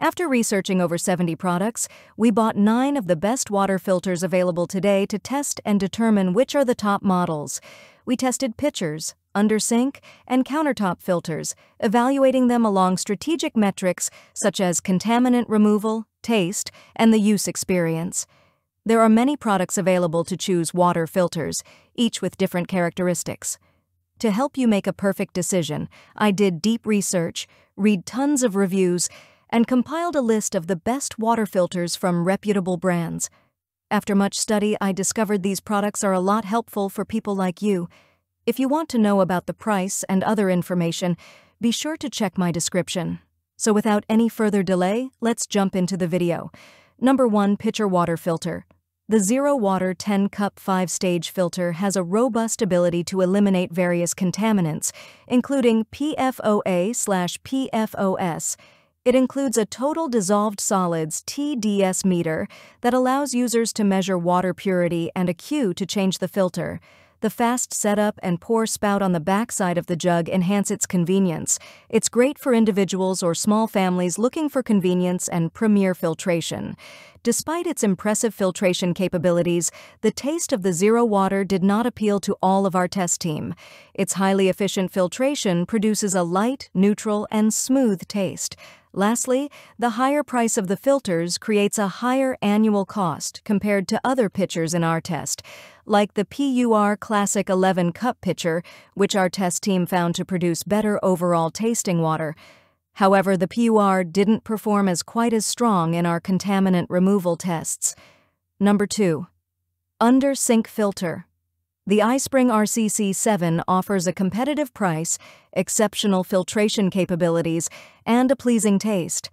After researching over 70 products, we bought nine of the best water filters available today to test and determine which are the top models. We tested pitchers, under sink, and countertop filters, evaluating them along strategic metrics such as contaminant removal, taste, and the use experience. There are many products available to choose water filters, each with different characteristics. To help you make a perfect decision, I did deep research, read tons of reviews, and compiled a list of the best water filters from reputable brands. After much study, I discovered these products are a lot helpful for people like you. If you want to know about the price and other information, be sure to check my description. So without any further delay, let's jump into the video. Number 1 Pitcher Water Filter the Zero Water 10 Cup 5 stage filter has a robust ability to eliminate various contaminants, including PFOA slash PFOS. It includes a total dissolved solids TDS meter that allows users to measure water purity and a cue to change the filter. The fast setup and pour spout on the backside of the jug enhance its convenience. It's great for individuals or small families looking for convenience and premier filtration. Despite its impressive filtration capabilities, the taste of the Zero Water did not appeal to all of our test team. Its highly efficient filtration produces a light, neutral, and smooth taste. Lastly, the higher price of the filters creates a higher annual cost compared to other pitchers in our test, like the PUR Classic 11 Cup pitcher, which our test team found to produce better overall tasting water. However, the PUR didn't perform as quite as strong in our contaminant removal tests. Number 2. Under Sink Filter the iSpring RCC7 offers a competitive price, exceptional filtration capabilities, and a pleasing taste.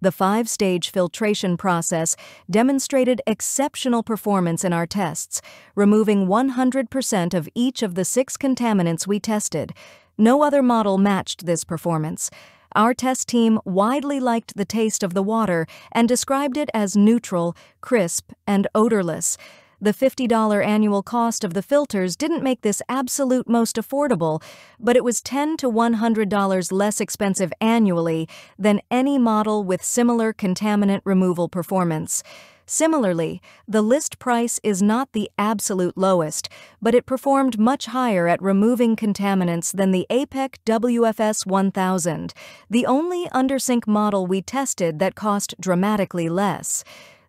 The five stage filtration process demonstrated exceptional performance in our tests, removing 100% of each of the six contaminants we tested. No other model matched this performance. Our test team widely liked the taste of the water and described it as neutral, crisp, and odorless. The $50 annual cost of the filters didn't make this absolute most affordable, but it was 10 to $100 less expensive annually than any model with similar contaminant removal performance. Similarly, the list price is not the absolute lowest, but it performed much higher at removing contaminants than the APEC WFS 1000, the only undersink model we tested that cost dramatically less.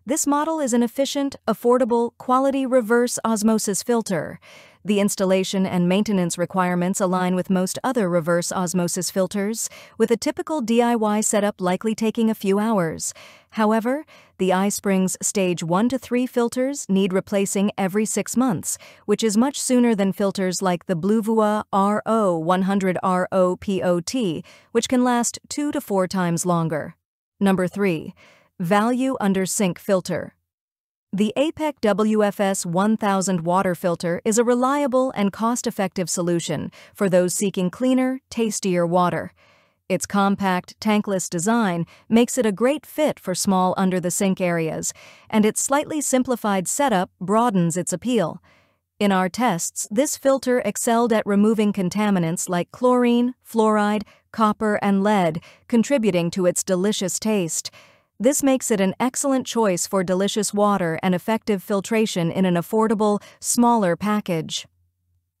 This model is an efficient, affordable, quality reverse osmosis filter. The installation and maintenance requirements align with most other reverse osmosis filters, with a typical DIY setup likely taking a few hours. However, the iSprings Stage 1 to 3 filters need replacing every six months, which is much sooner than filters like the Bluevua RO 100RO POT, which can last two to four times longer. Number 3. Value Under Sink Filter The APEC WFS 1000 water filter is a reliable and cost-effective solution for those seeking cleaner, tastier water. Its compact, tankless design makes it a great fit for small under-the-sink areas, and its slightly simplified setup broadens its appeal. In our tests, this filter excelled at removing contaminants like chlorine, fluoride, copper, and lead, contributing to its delicious taste. This makes it an excellent choice for delicious water and effective filtration in an affordable, smaller package.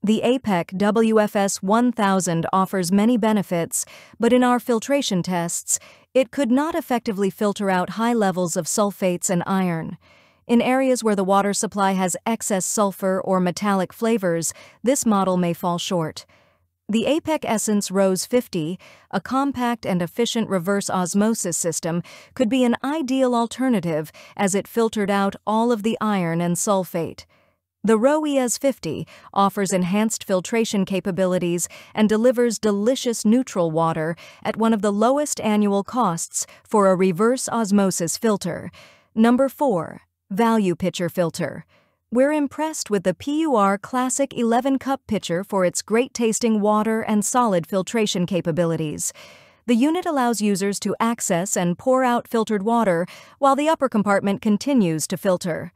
The APEC WFS 1000 offers many benefits, but in our filtration tests, it could not effectively filter out high levels of sulfates and iron. In areas where the water supply has excess sulfur or metallic flavors, this model may fall short. The APEC Essence ROES 50, a compact and efficient reverse osmosis system, could be an ideal alternative as it filtered out all of the iron and sulfate. The RoES 50 offers enhanced filtration capabilities and delivers delicious neutral water at one of the lowest annual costs for a reverse osmosis filter. Number 4. Value Pitcher Filter. We're impressed with the PUR Classic 11 Cup pitcher for its great tasting water and solid filtration capabilities. The unit allows users to access and pour out filtered water while the upper compartment continues to filter.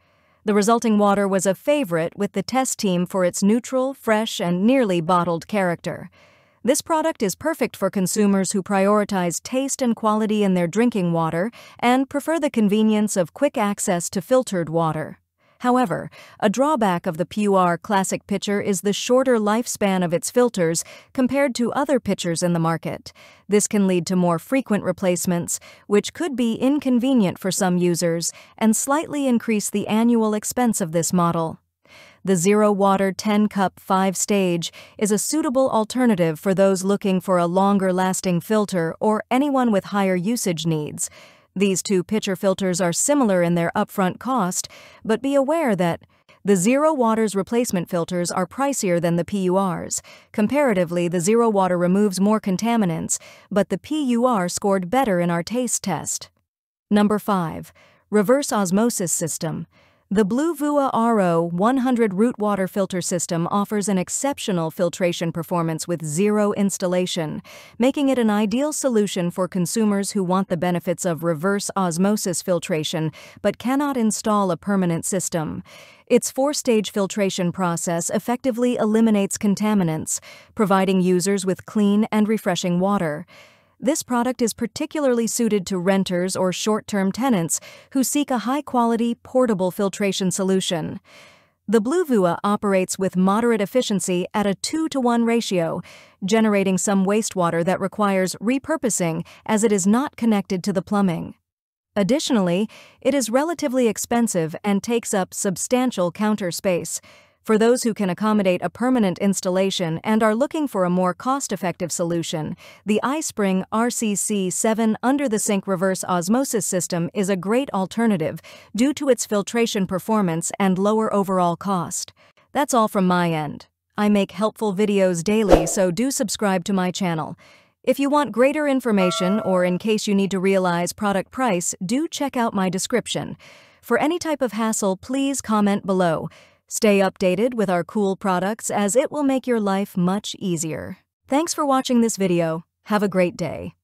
The resulting water was a favorite with the test team for its neutral, fresh, and nearly bottled character. This product is perfect for consumers who prioritize taste and quality in their drinking water and prefer the convenience of quick access to filtered water. However, a drawback of the PUR Classic pitcher is the shorter lifespan of its filters compared to other pitchers in the market. This can lead to more frequent replacements, which could be inconvenient for some users and slightly increase the annual expense of this model. The Zero Water 10 Cup 5 Stage is a suitable alternative for those looking for a longer lasting filter or anyone with higher usage needs. These two pitcher filters are similar in their upfront cost, but be aware that the Zero Water's replacement filters are pricier than the PURs. Comparatively, the Zero Water removes more contaminants, but the PUR scored better in our taste test. Number 5. Reverse Osmosis System. The Bluevua RO 100 root water filter system offers an exceptional filtration performance with zero installation, making it an ideal solution for consumers who want the benefits of reverse osmosis filtration but cannot install a permanent system. Its four-stage filtration process effectively eliminates contaminants, providing users with clean and refreshing water. This product is particularly suited to renters or short-term tenants who seek a high-quality, portable filtration solution. The Bluevua operates with moderate efficiency at a 2 to 1 ratio, generating some wastewater that requires repurposing as it is not connected to the plumbing. Additionally, it is relatively expensive and takes up substantial counter space, for those who can accommodate a permanent installation and are looking for a more cost-effective solution, the iSpring RCC7 under-the-sink reverse osmosis system is a great alternative due to its filtration performance and lower overall cost. That's all from my end. I make helpful videos daily, so do subscribe to my channel. If you want greater information or in case you need to realize product price, do check out my description. For any type of hassle, please comment below. Stay updated with our cool products as it will make your life much easier. Thanks for watching this video. Have a great day.